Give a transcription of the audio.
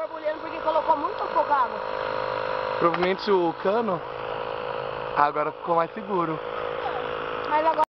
borbulhando porque colocou muito pouca água. Provavelmente o cano agora ficou mais seguro. Mas agora